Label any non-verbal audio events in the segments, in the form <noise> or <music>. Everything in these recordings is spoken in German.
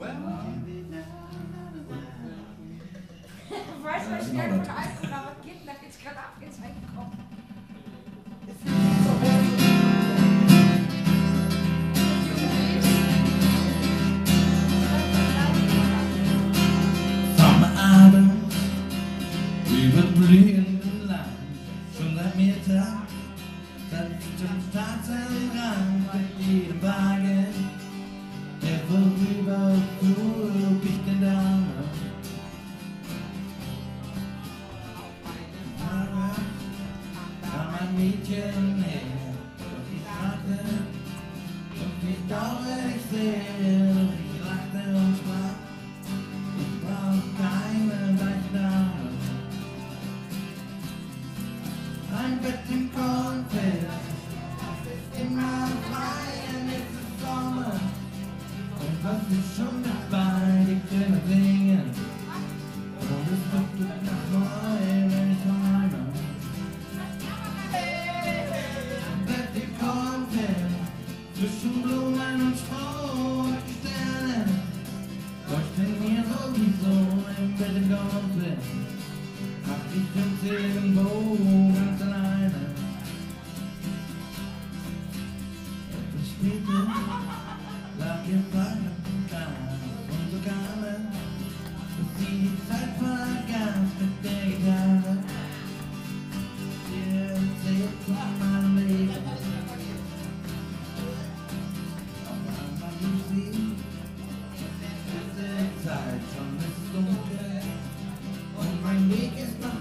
Weißt du, was ich gerne von Alkohol aber geht, da geht's gerade ab, geht's reingekommen. Sommerabend über blühenden Land, schon seit Mittag, seit dem Straßenrand, Mädchen her, doch ich fragte, und ich nicht sehr, doch ich lachte und sprach, ich brauch keine Leichname. Ein Bett im Kornfeld, immer frei, und es ist Sommer. Und was ist schon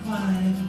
Pai.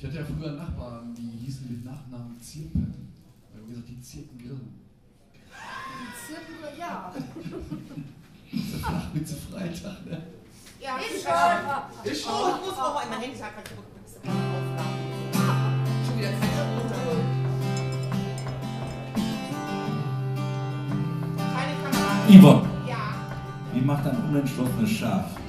Ich hatte ja früher Nachbarn, die hießen mit Nachnamen Zirpen. Wir haben gesagt, die Zirpen grillen. Zirpen, ja. <laughs> Flachwitze Freitag, ne? Ja, ich schon. Ich schon. Oh, ich muss auch mal in mein Handy sagen, ich immer aufladen. Schon wieder keine runter. Keine Kamera. Yvonne, Ja. wie macht ein unentschlossenes Schaf?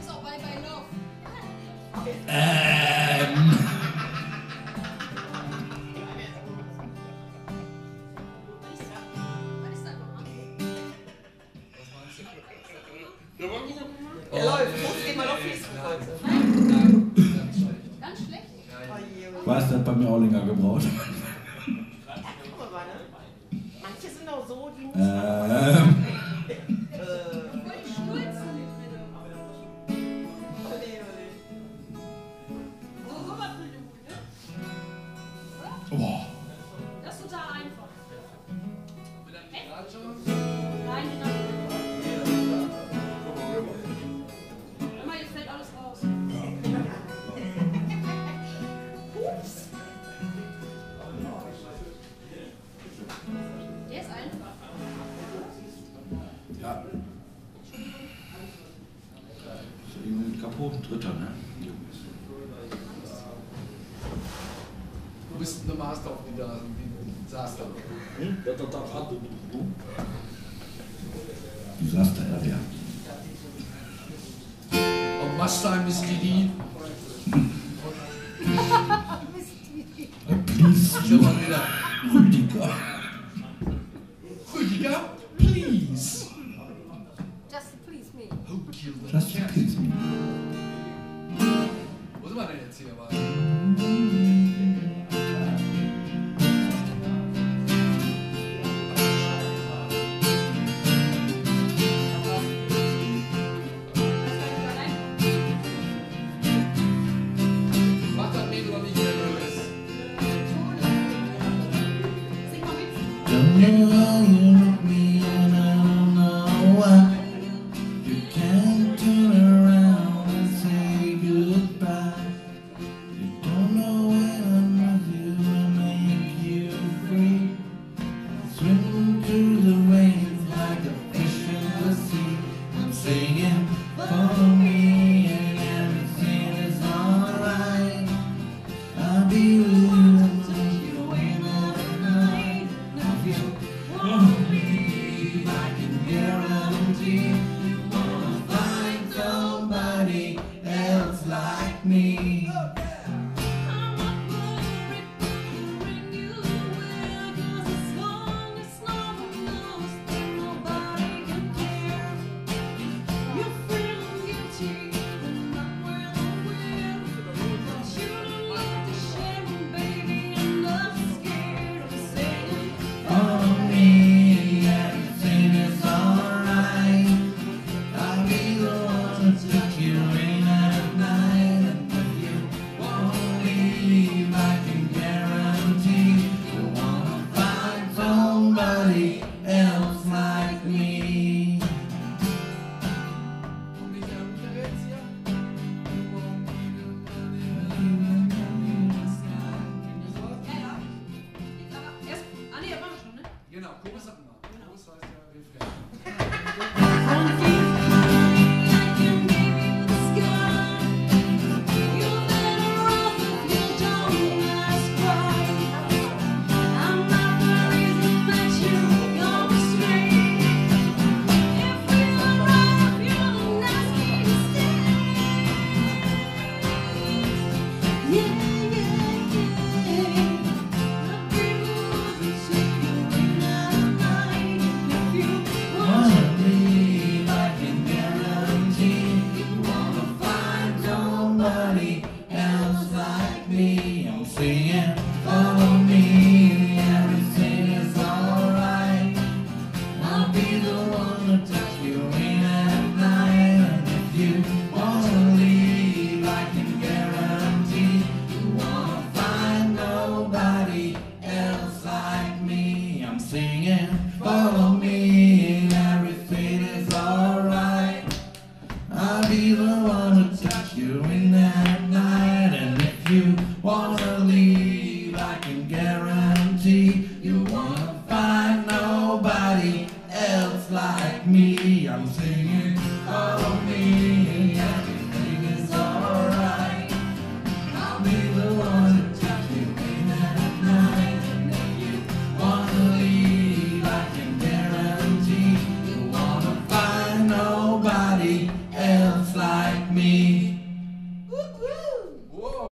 Er läuft. Los, geh mal auf Facebook heute. Ganz schlecht. Oh je, oh je. Weiß, der hat bei mir auch länger gebraucht. bist der Master of the uh, Disaster. Hm? Disaster area. Und much time is DD? <laughs> Please, Rüdiger. Rüdiger?